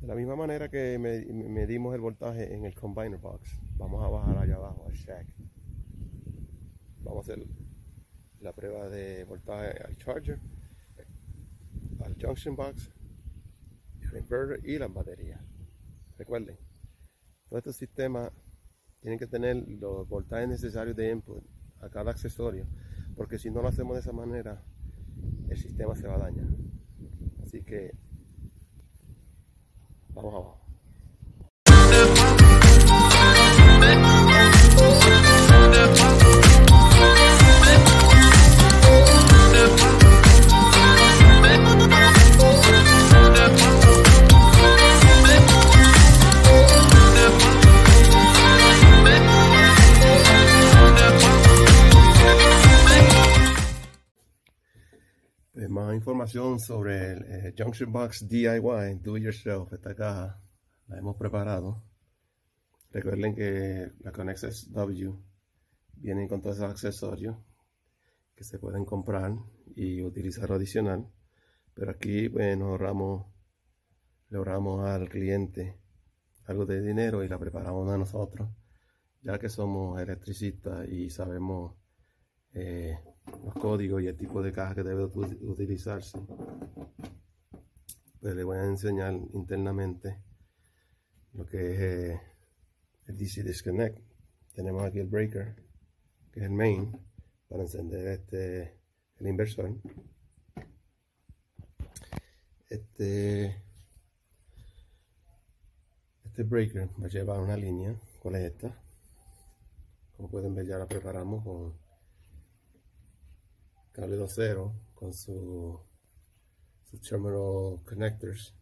De la misma manera que medimos el voltaje en el combiner box, vamos a bajar allá abajo al shack. Vamos a hacer la prueba de voltaje al charger, al junction box, el inverter y las baterías. Recuerden, todo este sistema tienen que tener los voltajes necesarios de input a cada accesorio, porque si no lo hacemos de esa manera, el sistema se va a dañar. Así que vamos abajo. más información sobre el eh, Junction Box DIY, Do Yourself, esta caja la hemos preparado. Recuerden que la Connexus W vienen con todos esos accesorios que se pueden comprar y utilizar adicional. Pero aquí pues, nos ahorramos, le ahorramos al cliente algo de dinero y la preparamos a nosotros, ya que somos electricistas y sabemos eh, los códigos y el tipo de caja que debe utilizarse. Pues les voy a enseñar internamente lo que es eh, el DC Disconnect. Tenemos aquí el breaker, que es el main, para encender este el inversor. Este, este breaker va a llevar una línea, ¿cuál es esta? Como pueden ver ya la preparamos con 2.0 con su, su terminal connectors.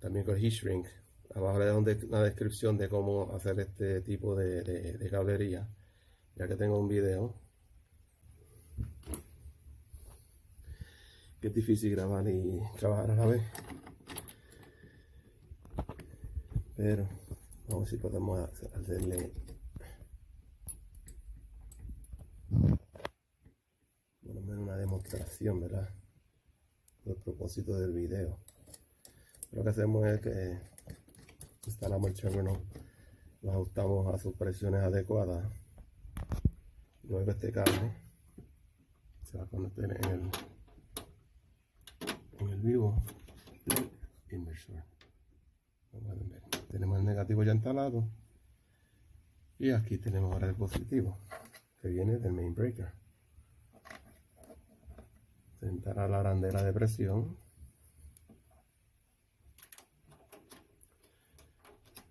También con heat shrink abajo le dejo una descripción de cómo hacer este tipo de, de, cablería. Ya que tengo un video. Que es difícil grabar y trabajar a la vez. Pero vamos a ver si podemos hacerle demostración, ¿verdad? El propósito del video. Lo que hacemos es que instalamos el terminal, lo ajustamos a sus presiones adecuadas. Luego este cable se va a conectar en el, en el vivo inversor. Tenemos el negativo ya instalado. Y aquí tenemos ahora el positivo que viene del main breaker a la arandela de presión.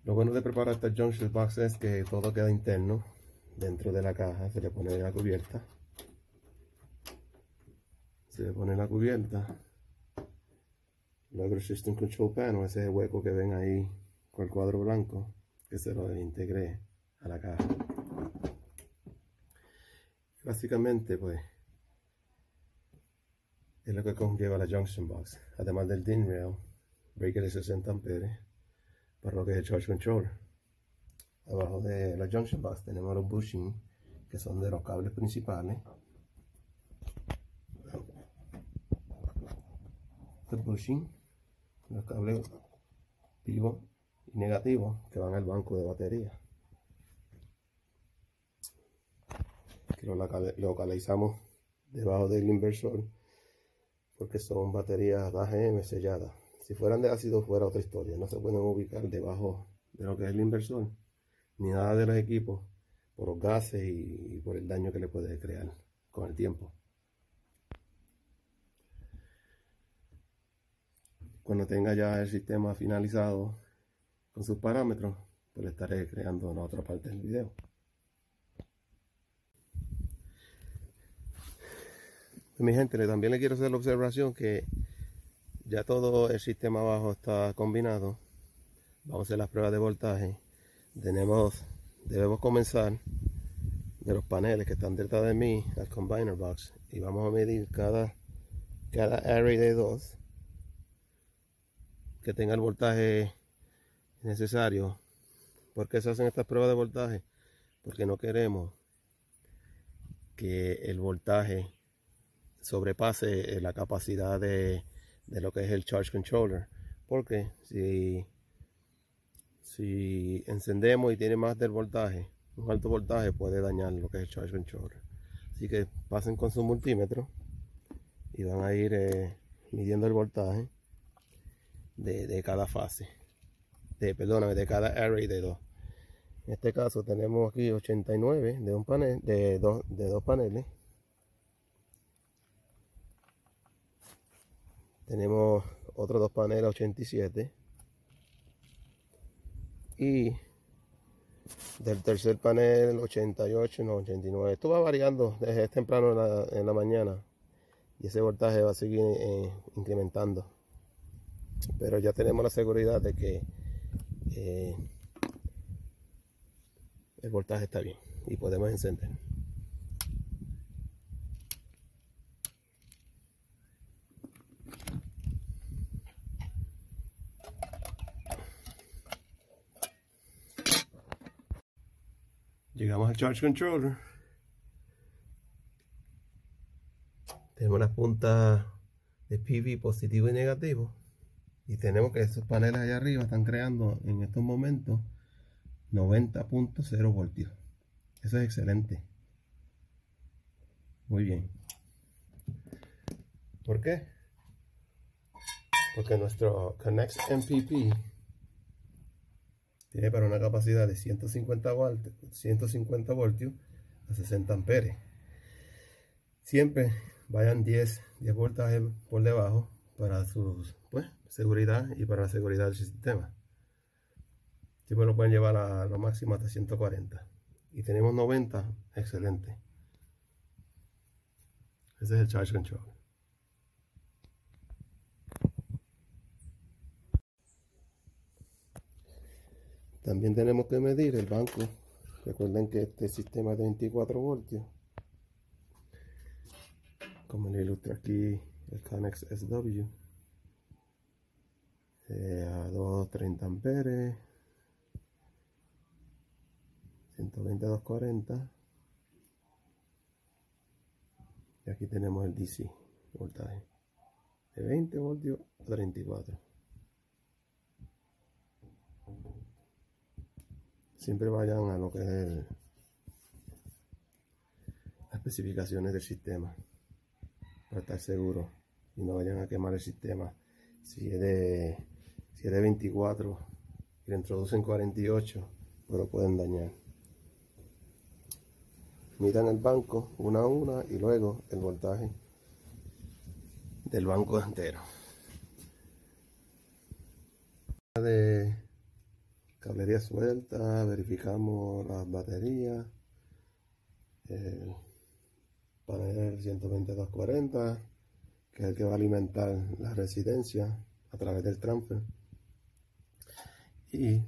Lo bueno de preparar esta junction box es que todo queda interno dentro de la caja. Se le pone la cubierta. Se le pone la cubierta. Luego el System Control Panel, ese hueco que ven ahí con el cuadro blanco, que se lo integré a la caja. Básicamente, pues, es lo que conlleva la junction box, además del DIN rail, breaker de 60 amperes, para lo que es el charge controller. Abajo de la junction box tenemos los bushing, que son de los cables principales. Este bushing, los cables vivo y negativo que van al banco de batería. Que lo localizamos debajo del inversor porque son baterías AGM selladas. Si fueran de ácido fuera otra historia, no se pueden ubicar debajo de lo que es el inversor, ni nada de los equipos, por los gases y, por el daño que le puede crear con el tiempo. Cuando tenga ya el sistema finalizado con sus parámetros, pues le estaré creando en otra parte del video. Mi gente, también le quiero hacer la observación que ya todo el sistema abajo está combinado. Vamos a hacer las pruebas de voltaje. Tenemos, debemos comenzar de los paneles que están detrás de mí al combiner box y vamos a medir cada, cada array de dos que tenga el voltaje necesario. ¿Por qué se hacen estas pruebas de voltaje? Porque no queremos que el voltaje sobrepase eh, la capacidad de, lo que es el charge controller porque si, si encendemos y tiene más del voltaje, un alto voltaje puede dañar lo que es el charge controller. Así que pasen con su multímetro y van a ir eh, midiendo el voltaje de, cada fase. De, perdóname, de cada array de dos. En este caso tenemos aquí 89 de un panel, de dos, de dos paneles. Tenemos otros dos paneles 87. Y del tercer panel 88, no 89. Esto va variando desde temprano en la, mañana y ese voltaje va a seguir eh, incrementando. Pero ya tenemos la seguridad de que eh, el voltaje está bien y podemos encender. Llegamos al charge controller. Tenemos las puntas de PV positivo y negativo. Y tenemos que esos paneles allá arriba están creando en estos momentos 90.0 voltios. Eso es excelente. Muy bien. ¿Por qué? Porque nuestro Connect MPP tiene para una capacidad de 150 voltios, 150 voltios a 60 amperes. Siempre vayan 10, 10 voltajes por debajo para su pues, seguridad y para la seguridad del sistema. Siempre lo pueden llevar a lo máximo hasta 140. Y tenemos 90, excelente. Ese es el charge control. También tenemos que medir el banco. Recuerden que este sistema es de 24 voltios. Como le ilustra aquí el Canex SW. Eh, a 230 amperes. 120 240. Y aquí tenemos el DC voltaje. De 20 voltios a 34. Siempre vayan a lo que es las especificaciones del sistema para estar seguros y no vayan a quemar el sistema. Si es de si es de 24 y le introducen 48 pues lo pueden dañar. Miran el banco una a una y luego el voltaje del banco entero. De cablería suelta, verificamos las baterías, el panel 12240, que es el que va a alimentar la residencia a través del transfer. Y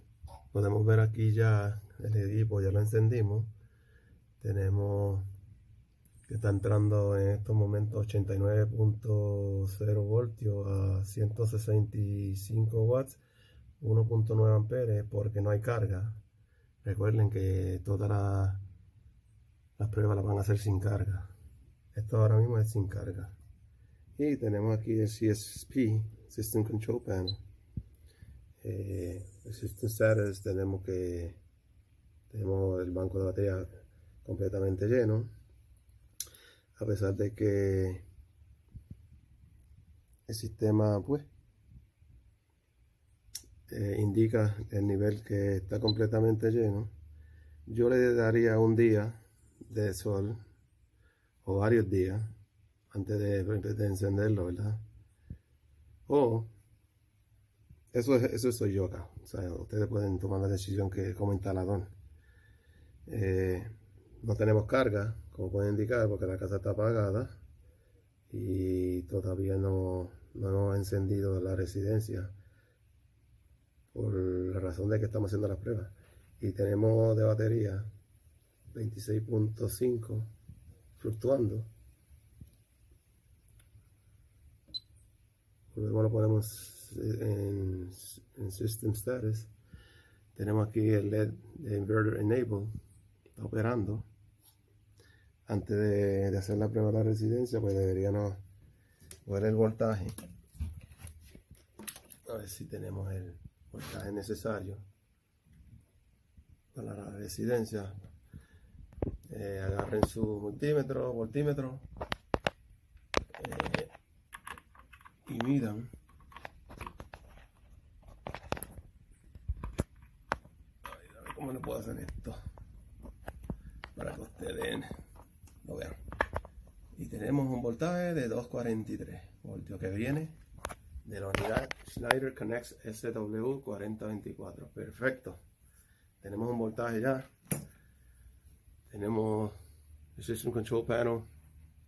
podemos ver aquí ya el equipo, ya lo encendimos. Tenemos que está entrando en estos momentos 89.0 voltios a 165 watts 1.9 amperes porque no hay carga. Recuerden que todas las pruebas las van a hacer sin carga. Esto ahora mismo es sin carga. Y tenemos aquí el CSP, System Control Panel. Eh, el System Status tenemos que tenemos el banco de batería completamente lleno. A pesar de que el sistema pues eh, indica el nivel que está completamente lleno, yo le daría un día de sol o varios días antes de, encenderlo, ¿verdad? O eso, eso soy yo acá. O sea, ustedes pueden tomar la decisión que como instalador. Eh, no tenemos carga, como pueden indicar, porque la casa está apagada y todavía no, no hemos encendido la residencia por la razón de que estamos haciendo las pruebas. Y tenemos de batería 26.5 fluctuando. Luego lo ponemos en, System Status. Tenemos aquí el LED de Inverter Enable, operando. Antes de, de, hacer la prueba de la residencia, pues deberíamos ver el voltaje a ver si tenemos el voltaje necesario para la residencia. Eh, agarren su multímetro voltímetro eh, y midan. A ver cómo le puedo hacer esto para que ustedes lo vean. Y tenemos un voltaje de 243 voltios que viene de la unidad Schneider Connects SW4024. Perfecto. Tenemos un voltaje ya. Tenemos el System Control Panel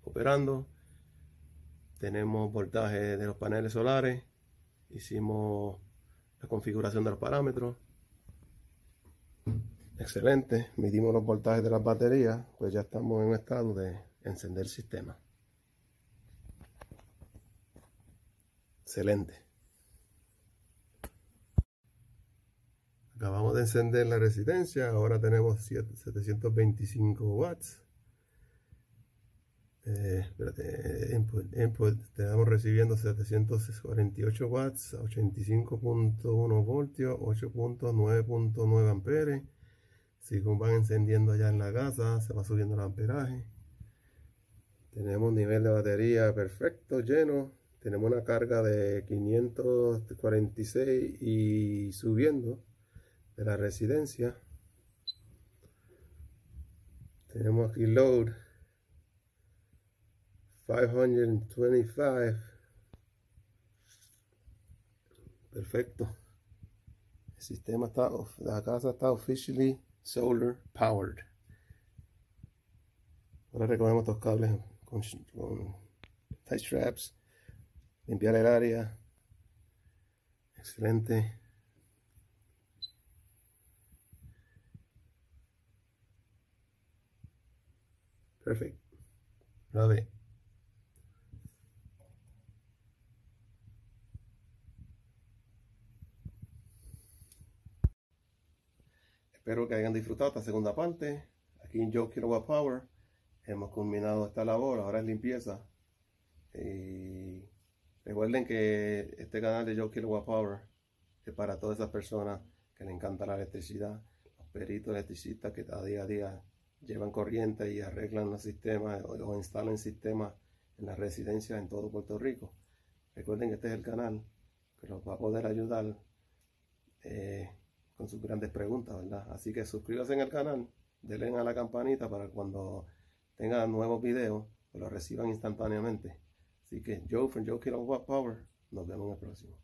operando. Tenemos voltaje de los paneles solares. Hicimos la configuración de los parámetros. Excelente. Midimos los voltajes de las baterías. Pues ya estamos en estado de encender el sistema. Excelente. Acabamos de encender la resistencia. Ahora tenemos 725 watts. Eh, espérate, input, estamos recibiendo 748 watts, 85.1 voltios, 8.9.9 amperes. Según van encendiendo allá en la casa, se va subiendo el amperaje. Tenemos nivel de batería perfecto, lleno tenemos una carga de 546 y subiendo de la residencia tenemos aquí load 525 perfecto. El sistema está la casa está officially solar powered. Ahora recogemos estos cables con, con tie straps limpiar el área. Excelente. Perfecto. Ve. Espero que hayan disfrutado esta segunda parte. Aquí en Joe Kilowatt Power hemos culminado esta labor. Ahora es limpieza. Y Recuerden que este canal de Joe Kilowatt Power es para todas esas personas que le encanta la electricidad, los peritos electricistas que cada día a día llevan corriente y arreglan los sistemas o, instalan sistemas en las residencias en todo Puerto Rico. Recuerden que este es el canal que los va a poder ayudar eh, con sus grandes preguntas, ¿verdad? Así que suscríbanse en el canal, denle a la campanita para cuando tengan nuevos videos, pues los reciban instantáneamente. Así que Joe from Joe Kilowatt Power, nos vemos en el próximo.